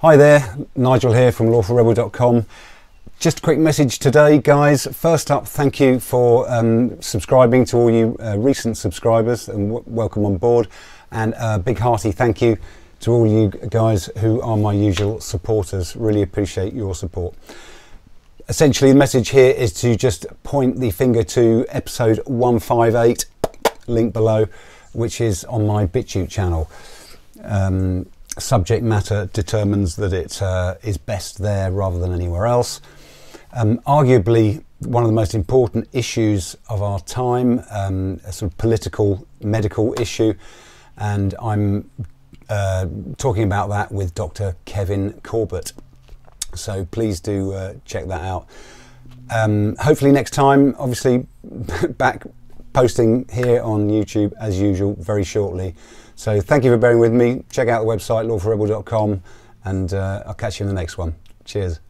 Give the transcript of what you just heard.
Hi there, Nigel here from lawfulrebel.com. Just a quick message today, guys. First up, thank you for um, subscribing to all you uh, recent subscribers and welcome on board. And a big hearty thank you to all you guys who are my usual supporters. Really appreciate your support. Essentially, the message here is to just point the finger to episode 158, link below, which is on my BitChute channel. Um, subject matter determines that it uh, is best there rather than anywhere else. Um, arguably, one of the most important issues of our time, um, a sort of political, medical issue, and I'm uh, talking about that with Dr. Kevin Corbett. So please do uh, check that out. Um, hopefully, next time, obviously, back posting here on YouTube as usual very shortly. So thank you for bearing with me. Check out the website lawfulrebel.com, and uh, I'll catch you in the next one. Cheers.